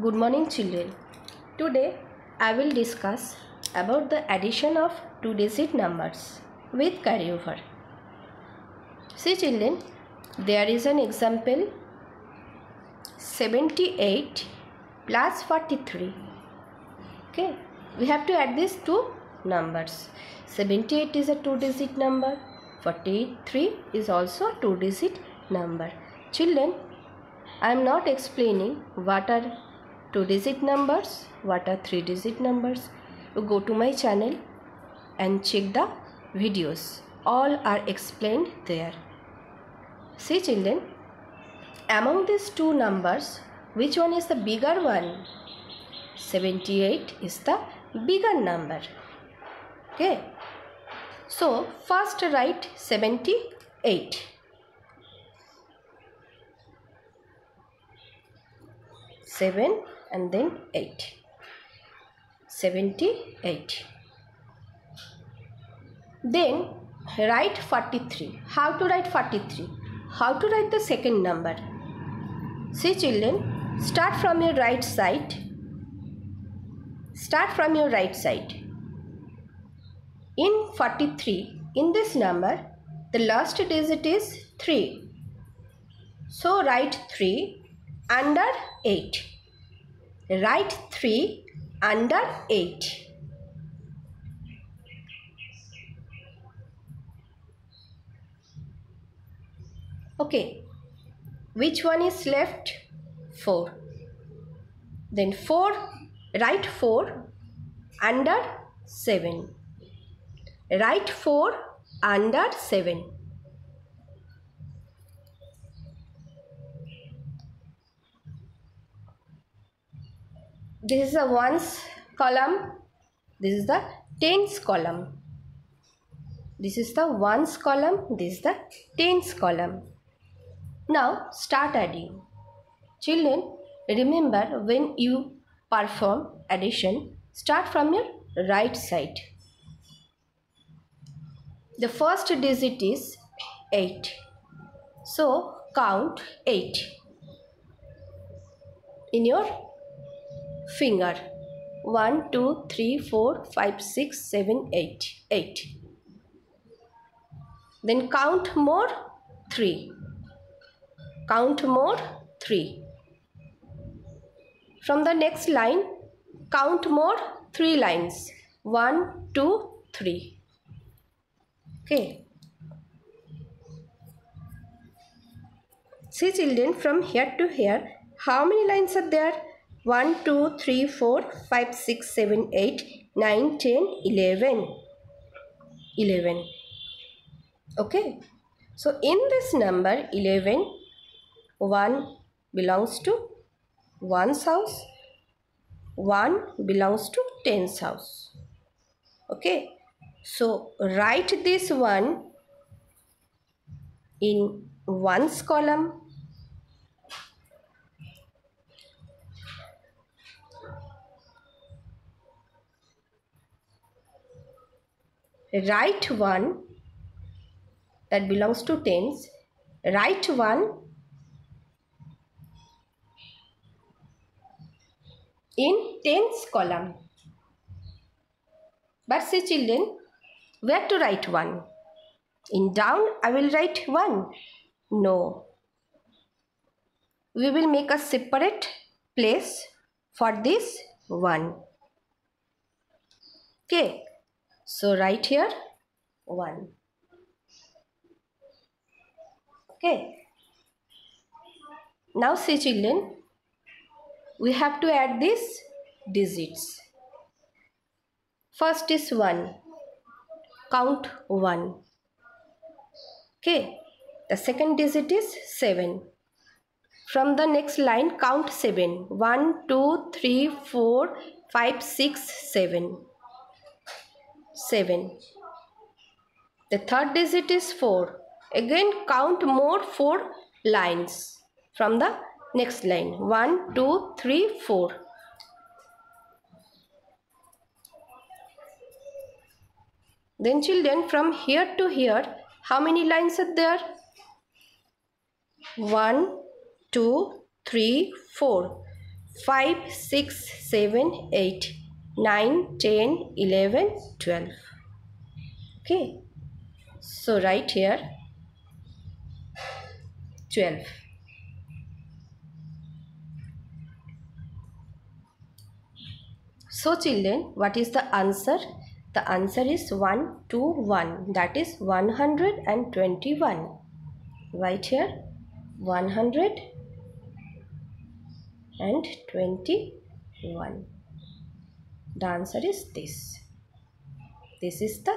Good morning children. Today I will discuss about the addition of two digit numbers with carryover. See children, there is an example 78 plus 43. Okay, we have to add these two numbers. 78 is a two digit number, 43 is also a two digit number. Children, I am not explaining what are two digit numbers, what are three digit numbers. You go to my channel and check the videos. All are explained there. See children, among these two numbers, which one is the bigger one? 78 is the bigger number. Okay. So first write 78. 7 and then 8 78 then write 43 how to write 43 how to write the second number? See children start from your right side. Start from your right side. In 43 in this number the last digit is 3 so write 3 under 8 write 3 under 8 okay. Which one is left? 4 then 4 write 4 under 7 write 4 under 7 this is the ones column. This is the tens column. This is the ones column. This is the tens column. Now start adding. Children remember when you perform addition start from your right side. The first digit is 8 so count 8 in your finger. 1 2 3 4 5 6 7 8 8 then count more. 3 count more. 3 from the next line count more 3 lines. 1 2 3 okay. See children from here to here how many lines are there 1, 2, 3, 4, 5, 6, 7, 8, 9, 10, 11. 11. Okay. So in this number 11, 1 belongs to 1's house, 1 belongs to 10's house. Okay. So write this one in 1's column write one that belongs to tens write one in tens column. But say children where to write one? In down i will write one. No. We will make a separate place for this one. Okay so write here 1. Okay. Now see children, we have to add these digits. First is 1. Count 1. Okay. The second digit is 7. From the next line count 7. 1, 2, 3, 4, 5, 6, 7. 7. The third digit is 4. Again count more 4 lines from the next line. 1, 2, 3, 4. Then children from here to here how many lines are there? 1, 2, 3, 4. 5, 6, 7, 8, 9, 10, 11, 12. Okay. So write here 12. So children, what is the answer? The answer is 121 that is 121. Right here 121. The answer is this. This is the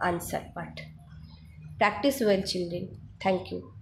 answer part. Practice well children. Thank you.